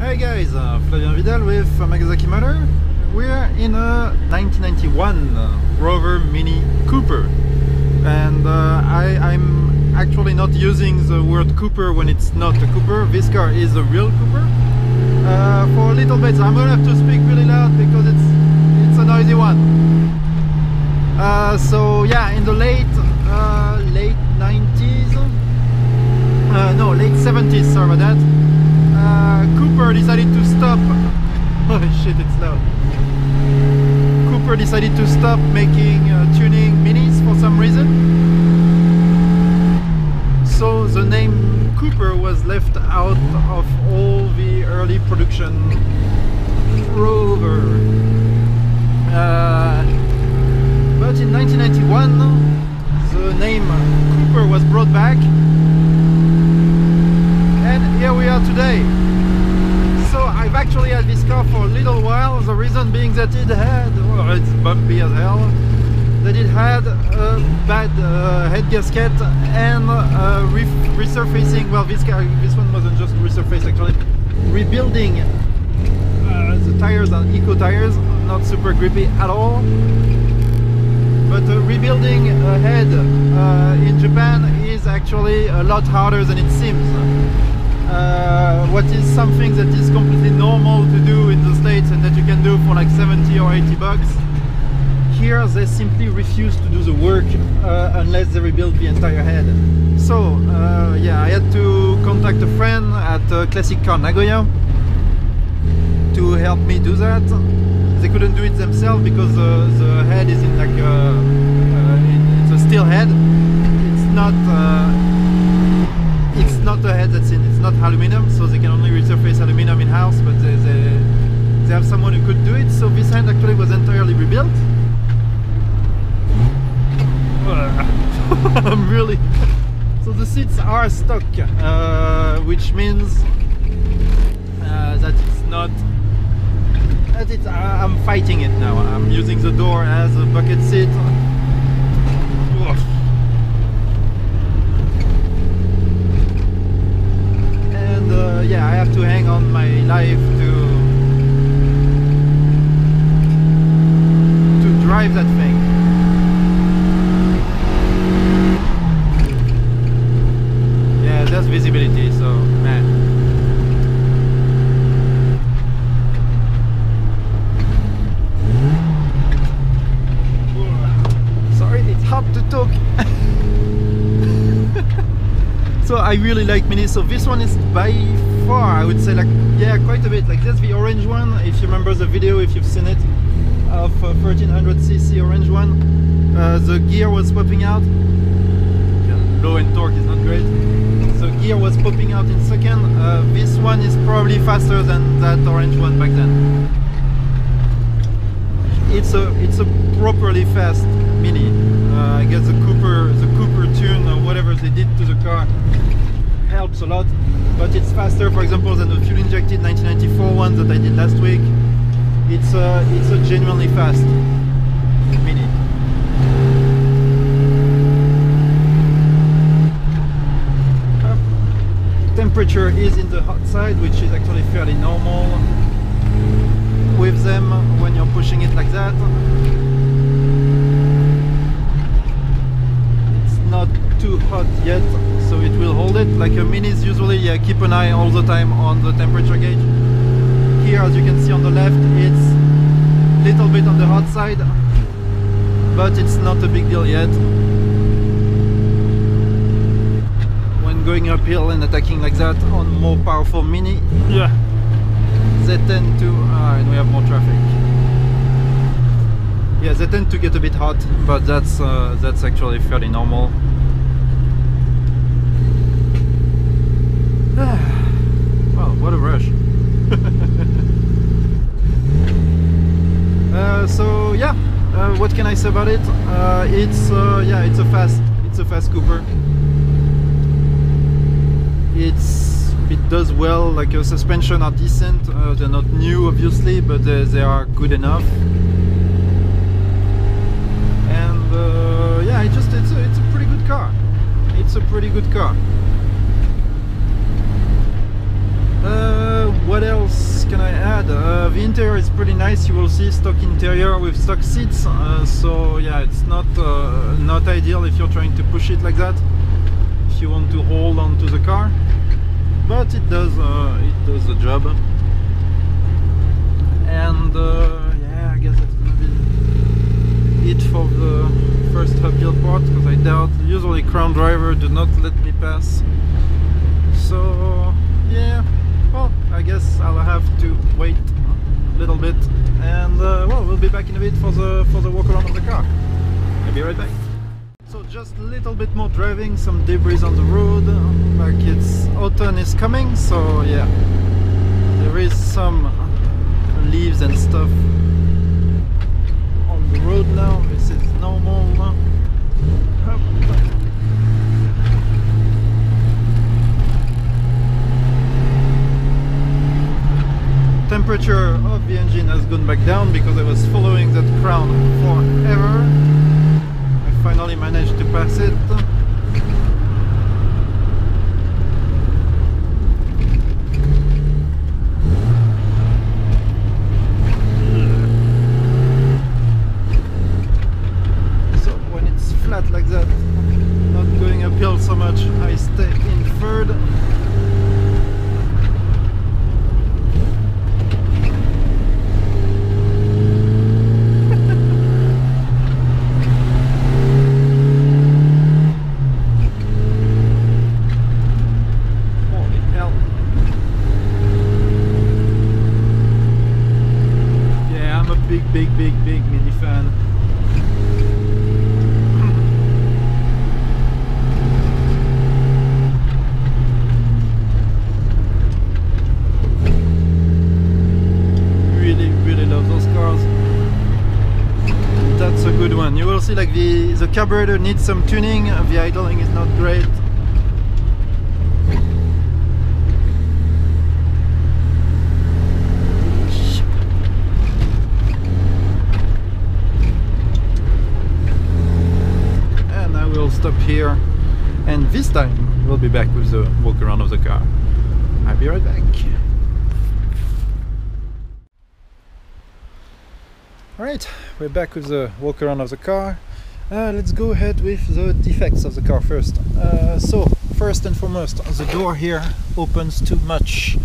Hey guys, uh, Flavien Vidal with Amagasaki Motor. We're in a 1991 Rover Mini Cooper and uh, I, I'm actually not using the word Cooper when it's not a Cooper. This car is a real Cooper. Uh, for a little bit, I'm gonna have to speak really loud because it's it's a noisy one. Uh, so yeah, in the late uh, late 90s, uh, no, late 70s, sorry about that. Cooper decided to stop. Oh shit, it's loud. Cooper decided to stop making uh, tuning minis for some reason. So the name Cooper was left out of all the early production Rover. Uh, but in 1991, the name Cooper was brought back, and here we are today. Actually had this car for a little while, the reason being that it had, well it's bumpy as hell, that it had a bad uh, head gasket and uh, re resurfacing, well this car, this one wasn't just resurfaced actually, rebuilding uh, the tires on eco tires, not super grippy at all. But uh, rebuilding a head uh, in Japan is actually a lot harder than it seems. Uh, what is something that is completely normal to do in the States and that you can do for like 70 or 80 bucks. Here they simply refuse to do the work uh, unless they rebuild the entire head. So uh, yeah, I had to contact a friend at uh, Classic Car Nagoya to help me do that. They couldn't do it themselves because uh, the head is in like a, uh, it's a steel head. It's not it's not a head that's in not aluminum so they can only resurface aluminum in house but they, they, they have someone who could do it. So this hand actually was entirely rebuilt. I'm really so the seats are stuck, uh, which means uh, that it's not that it's I'm fighting it now. I'm using the door as a bucket seat uh, yeah, I have to hang on my life to to drive that thing. Yeah, there's visibility, so man. Sorry, it's hard to talk. so I really like mini so this one is by far I would say like yeah quite a bit. Like that's the orange one if you remember the video if you've seen it of uh, 1300cc orange one. Uh, the gear was popping out. Low end torque is not great. The gear was popping out in second. Uh, this one is probably faster than that orange one back then. It's a it's a properly fast mini. Uh, I guess the Cooper the Cooper tune or whatever they did to the car helps a lot but it's faster for example than the fuel injected 1994 one that I did last week. It's a it's a genuinely fast mini uh, temperature is in the hot side which is actually fairly normal with them when you're pushing it like that. It's not too hot yet so it will hold it. Like a minis usually yeah, keep an eye all the time on the temperature gauge. Here as you can see on the left it's a little bit on the hot side but it's not a big deal yet. When going uphill and attacking like that on more powerful mini yeah. they tend to ah, and we have more traffic. Yeah they tend to get a bit hot but that's uh, that's actually fairly normal well, what a rush. uh, so yeah, uh, what can I say about it? Uh, it's uh, yeah, it's a fast, it's a fast Cooper. It's it does well. Like your suspension are decent. Uh, they're not new, obviously, but they, they are good enough. And uh, yeah, it just it's a, it's a pretty good car. It's a pretty good car. Uh, what else had. Uh, the interior is pretty nice. You will see stock interior with stock seats. Uh, so yeah, it's not uh, not ideal if you're trying to push it like that. If you want to hold on to the car, but it does uh, it does the job. And yeah, I guess that's gonna be it for the first uphill part because I doubt usually crown driver do not let me pass. So yeah well I guess I'll have to wait a little bit. And uh, well we'll be back in a bit for the for the walk around of the car. I'll be right back. So just a little bit more driving some debris on the road. Like it's autumn is coming so yeah. There is some leaves and stuff on the road now. This is normal temperature of the engine has gone back down because I was following that crown forever. I finally managed to pass it. So when it's flat like that, not going uphill so much, I stay in third. Holy hell. Yeah, I'm a big, big, big, big Mini fan. Really, really love those cars. That's a good one. You will see like the, the carburetor needs some tuning, the idling is not great. and I will stop here and this time we'll be back with the walk around of the car. I'll be right back. Alright, we're back with the walk around of the car. Uh, let's go ahead with the defects of the car first. Uh, so, first and foremost, the door here opens too much.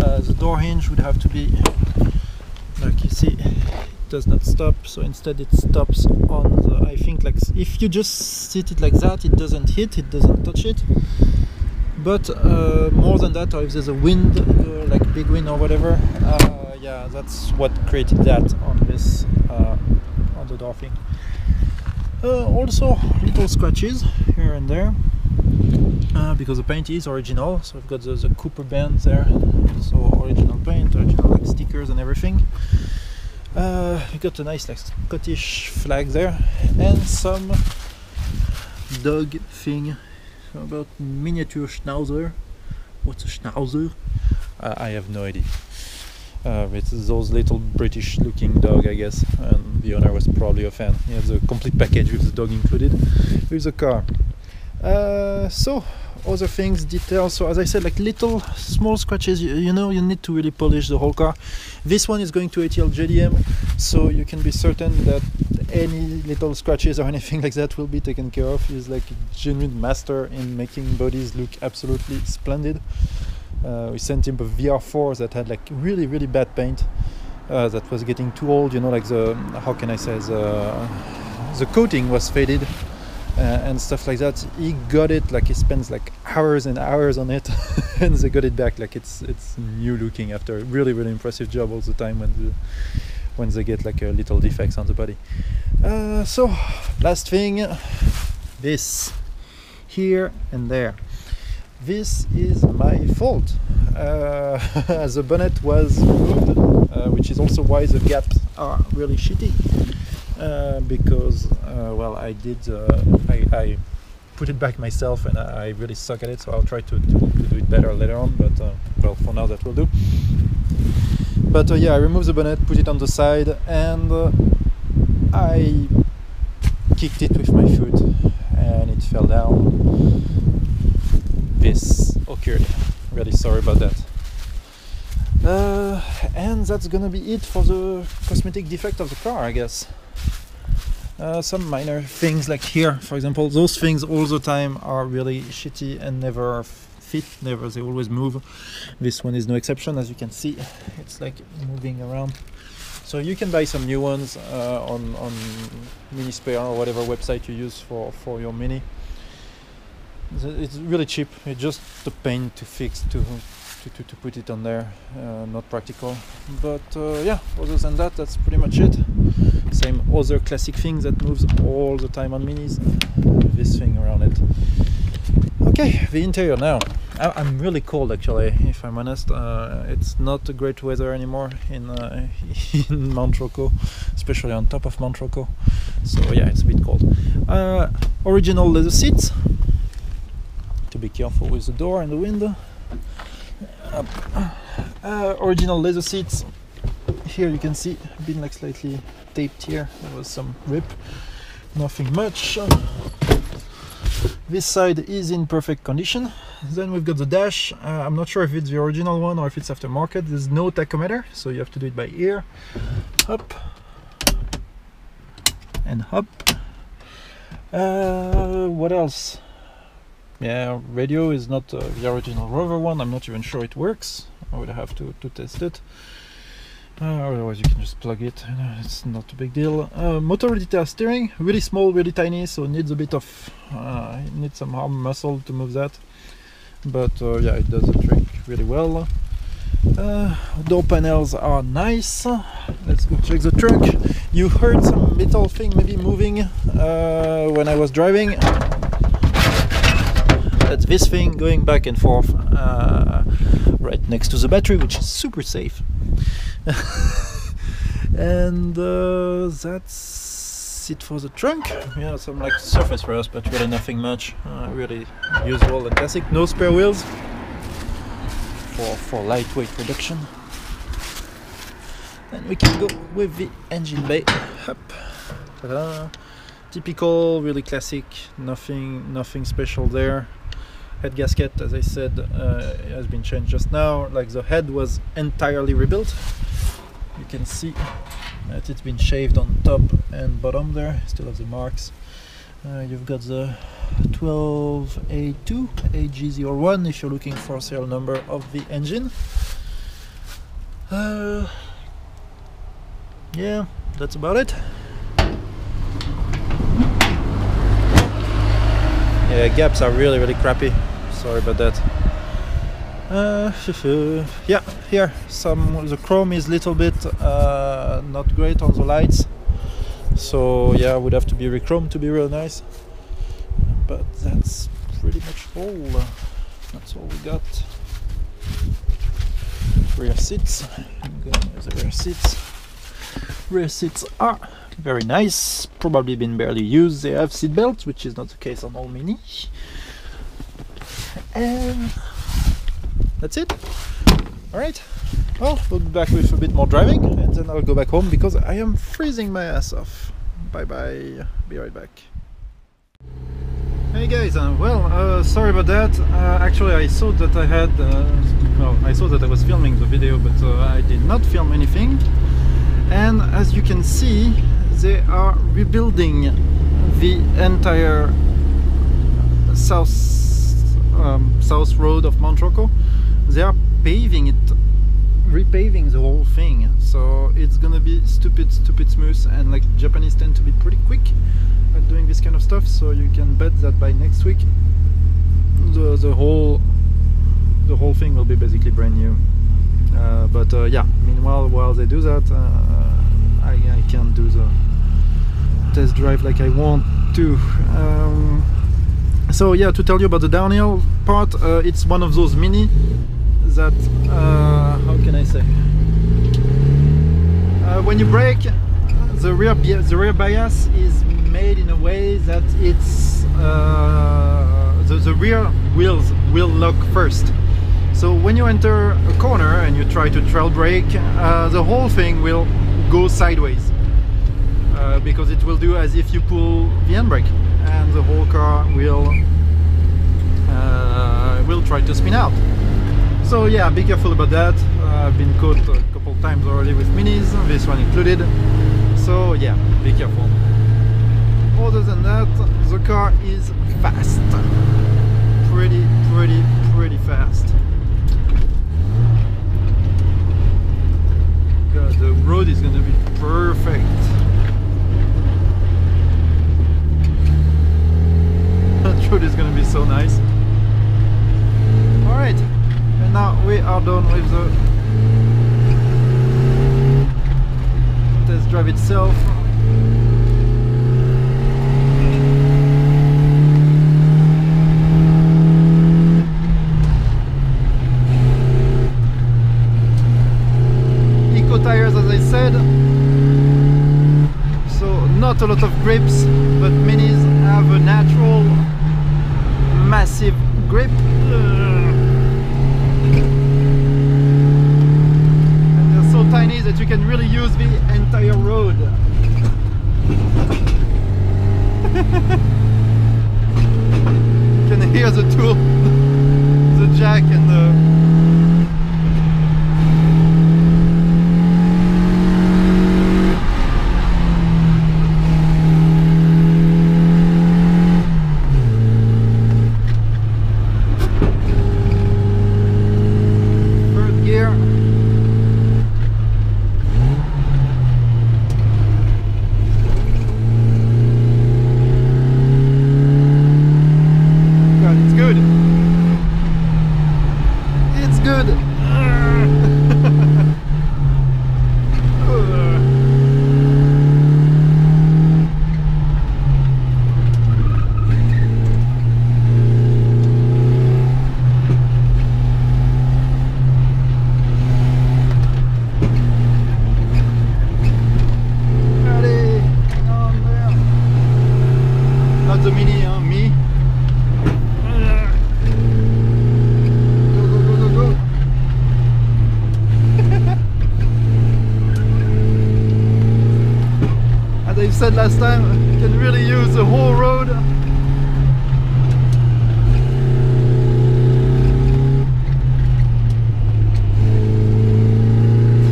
Uh, the door hinge would have to be, like you see, it does not stop so instead it stops on the I think like if you just sit it like that it doesn't hit it doesn't touch it but uh, more than that or if there's a wind uh, like big wind or whatever uh, yeah that's what created that on this on the door thing uh, also little scratches here and there uh, because the paint is original so I've got the, the Cooper band there so original paint original like stickers and everything uh, we got a nice like Scottish flag there and some dog thing about miniature schnauzer. What's a schnauzer? Uh, I have no idea. Uh, it's those little British looking dog, I guess, and the owner was probably a fan. He has a complete package with the dog included, with the car. Uh, so, other things, details. So, as I said, like little small scratches, you, you know, you need to really polish the whole car. This one is going to ATL JDM, so you can be certain that any little scratches or anything like that will be taken care of. He's like a genuine master in making bodies look absolutely splendid. Uh, we sent him a VR4 that had like really, really bad paint. Uh, that was getting too old, you know, like the how can I say the the coating was faded uh, and stuff like that. He got it like he spends like hours and hours on it, and they got it back like it's it's new looking after a really really impressive job all the time when the, when they get like a little defects on the body. Uh, so last thing, this here and there. This is my fault. Uh, the bonnet was removed, uh, which is also why the gaps are really shitty. Uh, because uh, well, I did uh, I, I put it back myself, and I, I really suck at it. So I'll try to, to, to do it better later on. But uh, well, for now that will do. But yeah, I removed the bonnet, put it on the side, and I kicked it with my foot, and it fell down. This occurred. Really sorry about that. Uh, and that's gonna be it for the cosmetic defect of the car, I guess. Uh, some minor things like here, for example, those things all the time are really shitty and never fit, never, they always move. This one is no exception, as you can see, it's like moving around. So you can buy some new ones uh, on, on Mini Spare or whatever website you use for, for your Mini. It's really cheap, it's just a pain to fix, to to, to, to put it on there uh, not practical. But uh, yeah other than that that's pretty much it. Same other classic thing that moves all the time on minis. This thing around it. Okay the interior now. I, am really cold actually if I'm honest. Uh, it's not a great weather anymore in, uh, in Mount Rokko especially on top of Mount Rokko. So yeah it's a bit cold. Uh, original leather seats to be careful with the door and the window. Uh, original leather seats. Here you can see been like slightly taped here. There was some rip. Nothing much. This side is in perfect condition. Then we've got the dash. Uh, I'm not sure if it's the original one or if it's aftermarket. There's no tachometer so you have to do it by ear. Up. And up. Uh, what else yeah, radio is not uh, the original Rover one. I'm not even sure it works. I would have to, to test it. Uh, otherwise, you can just plug it. It's not a big deal. Uh, motor detail steering, really small, really tiny, so needs a bit of uh, needs some arm muscle to move that. But uh, yeah, it does the trick really well. Uh, door panels are nice. Let's go check the trunk. You heard some metal thing maybe moving uh, when I was driving that's this thing going back and forth uh, right next to the battery which is super safe. And uh, that's it for the trunk. Yeah some like surface rust but really nothing much. Uh, really usual and classic. No spare wheels. For, for lightweight reduction and we can go with the engine bay. Up typical really classic. Nothing nothing special there head gasket as I said uh, has been changed just now. Like the head was entirely rebuilt. You can see that it's been shaved on top and bottom there. Still have the marks. Uh, you've got the 12A2 AG01 if you're looking for serial number of the engine. Uh, yeah that's about it Yeah, gaps are really, really crappy. Sorry about that. Uh, yeah, here some the chrome is a little bit uh, not great on the lights, so yeah, would have to be re-chrome to be real nice. But that's pretty much all. That's all we got. Rear seats. Rear seats. Rear seats are very nice. Probably been barely used. They have seat belts which is not the case on all mini and that's it. All right. Well we'll be back with a bit more driving and then i'll go back home because i am freezing my ass off. Bye bye be right back. Hey guys, uh, well, uh, sorry about that. Uh, actually, I saw that I had, uh, well, I saw that I was filming the video, but uh, I did not film anything. And as you can see, they are rebuilding the entire south um, south road of Mount Rokko. They are paving it, repaving the whole thing. So it's gonna be stupid, stupid smooth, and like Japanese tend to be pretty quick at doing this kind of stuff. So you can bet that by next week, the the whole the whole thing will be basically brand new. Uh, but uh, yeah, meanwhile, while they do that, uh, I, I can't do the test drive like I want to. Um, so yeah, to tell you about the downhill part, uh, it's one of those mini that, uh, how can I say? Uh, when you brake, the rear the rear bias is made in a way that it's uh, the, the rear wheels will lock first. So when you enter a corner and you try to trail brake, uh, the whole thing will go sideways uh, because it will do as if you pull the handbrake and the whole car will uh, will try to spin out So yeah, be careful about that. I've been caught a couple times already with minis, this one included. So yeah, be careful. Other than that, the car is fast. Pretty, pretty, pretty fast. God, the road is gonna be perfect. Road is gonna be so nice. Alright, and now we are done with the test drive itself. Eco tires as I said. So not a lot of grips, but minis have a natural massive grip. And they're so tiny that you can really use the entire road. Can tool, the jack and the third gear. God, it's good. It's good. Allez, non, merde. Not the mini, hein, me. Go, go, go, go, go. As I said last time, you can really use the whole road.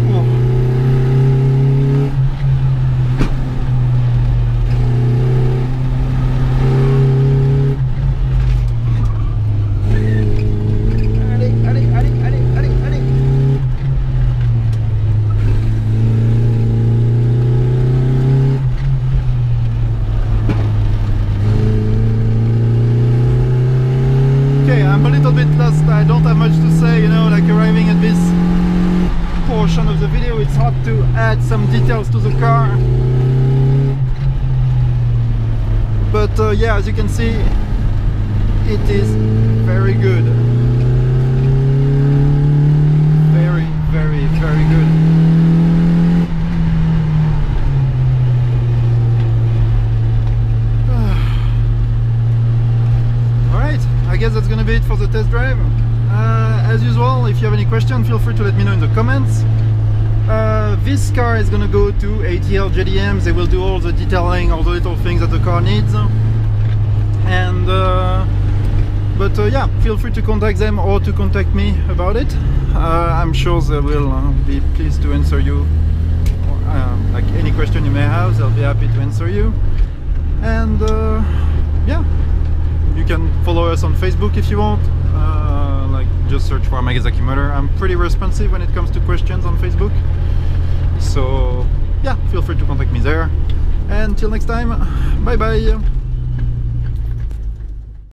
Oh. Allez, allez, allez, allez, allez, allez. Okay, I'm a little bit lost. I don't have much to say, you know, like arriving at this portion of the video, it's hard to add some details to the car. But uh, yeah, as you can see, it is very good. Very, very, very good. Alright, I guess that's gonna be it for the test drive. Uh, as usual, if you have any question, feel free to let me know in the comments. Uh, this car is gonna go to ATL JDM. They will do all the detailing, all the little things that the car needs. And uh, but uh, yeah, feel free to contact them or to contact me about it. Uh, I'm sure they will uh, be pleased to answer you. Uh, like any question you may have, they'll be happy to answer you. And yeah, you can follow us on Facebook if you want. Just search for Amagasaki Motor. I'm pretty responsive when it comes to questions on Facebook. So yeah, feel free to contact me there. And till next time, bye bye.